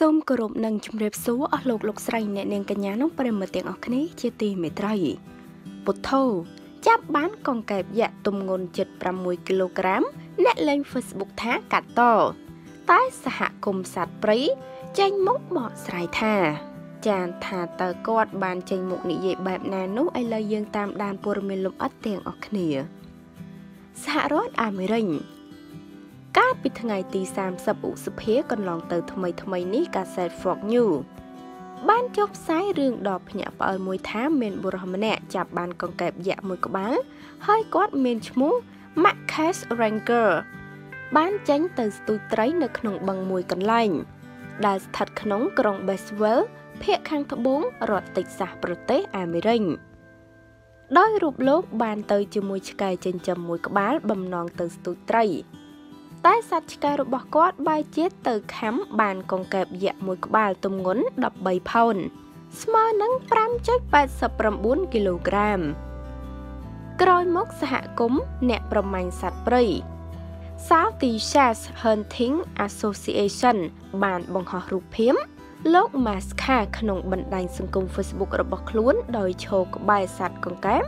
សូមគោរពនិងជម្រាបសួរអស់លោកលោកស្រីអ្នកនាងកញ្ញានិងប្រិមត្តទាំងអស់គ្នាជាទីមេត្រីពុទ្ធោចាប់បានកង្កែបយក្សទម្ងន់76គីឡូក្រាមអ្នកលេង Facebook ថាកាត់តតែសហគមន៍សត្វព្រៃចេញមុខបកស្រាយថា ចានថាតើគាត់បានចេញមុខនិយាយបែបណានោះឥឡូវយើងតាមដានព័ត៌មានលម្អិតទាំងអស់គ្នាសហរដ្ឋអាមេរិក កាលពីថ្ងៃទី30ឧសភាកន្លងទៅថ្មីថ្មីនេះកាសែត Fox News បានចុះផ្សាយរឿងដ៏ភ្ញាក់ផ្អើលមួយថាមានបុរសម្នាក់ចាប់បានកង្កែបយក្សមួយក្បាល ហើយគាត់មានឈ្មោះ Marcus Ranger បានចេញទៅស្ទូចត្រីនៅក្នុងបឹងមួយកន្លែង ដែលស្ថិតក្នុងក្រុង Baswell ភាគខាងត្បូងរដ្ឋតិចសាសប្រទេសអាមេរិកដោយរូបលោកបានទៅជាមួយឆ្កែចិញ្ចឹមមួយក្បាលបំណងទៅស្ទូចត្រី តែសត្វឆ្កែរបស់គាត់បែរជាទៅខំបានកង្កែបយក្សមួយក្បាលទម្ងន់13ផោនស្មើនឹង5.89គីឡូក្រាមក្រោយមកសហគមន៍អ្នកប្រមាញ់សត្វព្រៃ Southeast Hunting Association បានបង្ហោះរូបភាពលោក Maska ក្នុងបណ្ដាញសង្គម Facebook របស់ខ្លួនដោយឈរក្បែរសត្វកង្កែប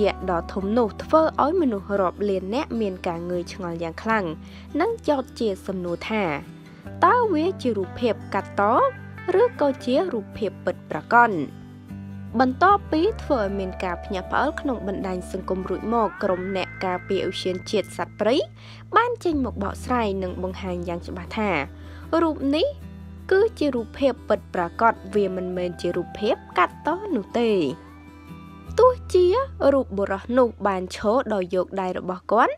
យក្សដ៏ធំនោះធ្វើឲ្យមនុស្សរាប់លានអ្នកមានការងឿយឆ្ងល់យ៉ាងខ្លាំងនិងចោទជាសំណួរថាតើវាជារូបភាពកាត់តឬក៏ជារូបភាពពិតប្រាកដបន្ទាប់ពីធ្វើឲ្យមានការភ្ញាក់ផ្អើលក្នុងបណ្ដាញសង្គមរួចមកក្រុមអ្នកការពារឧស្សាហជាតិសត្វព្រៃបានចេញមកបកស្រាយនិងបង្ហាញយ៉ាងច្បាស់ថារូបនេះគឺជារូបភាពពិតប្រាកដវាមិនមែនជារូបភាពកាត់តនោះទេទោះ ជារូបបុរសនោះបានឈរដោយយកដៃរបស់គាត់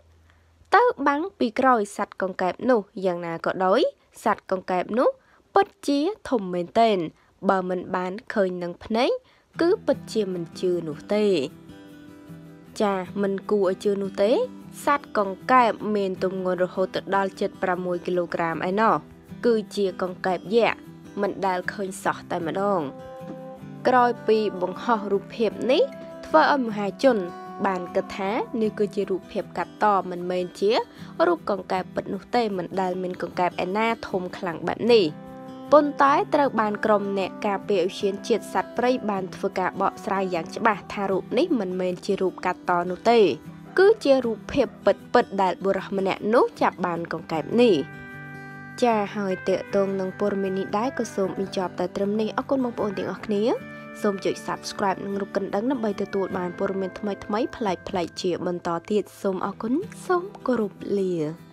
ទៅបាំងពីក្រោយសัตว์កង្កែបនោះយ៉ាងណាក៏ដោយសัตว์កង្កែបនោះពិតជាធំមែនទែនបើមិនបានឃើញនឹងភ្នែកគឺពិតជាមិនជឿនោះទេ ចាមិនគួរឲ្យជឿនោះទេសត្វកង្កែបមានទម្ងន់រហូតទៅដល់76គីឡូក្រាមឯណោះគឺជាកង្កែបយក្សមិនដែលឃើញសោះតែម្ដង ក្រោយពីបង្ហោះរូបភាពនេះ ធ្វើឲ្យមហាជន បានគិតថានេះគឺជារូបភាពកាត់តមិនមែនជារូបកង្កែបពិតនោះទេមិនដែលមានកង្កែបឯណាធំខ្លាំងបែបនេះប៉ុន្តែត្រូវបានក្រុមអ្នកការពារឧស្សាហជាតិសត្វព្រៃបានធ្វើការបកស្រាយយ៉ាងច្បាស់ថារូបនេះមិនមែនជារូបកាត់តនោះទេ គឺជារូបភាពពិតពិតដែលបុរសម្នាក់នោះចាប់បានកង្កែបនេះចាហើយតេតងនឹងព័ត៌មាននេះដែរក៏សូមបញ្ចប់តែត្រឹមនេះអរគុណបងប្អូនទាំងអស់គ្នា សូមចុច Subscribe និងរូបកណ្ដឹងដើម្បីទទួលបានព័ត៌មានថ្មីៗប្លែកៗជាបន្តទៀតសូមអរគុណសូមគោរពលា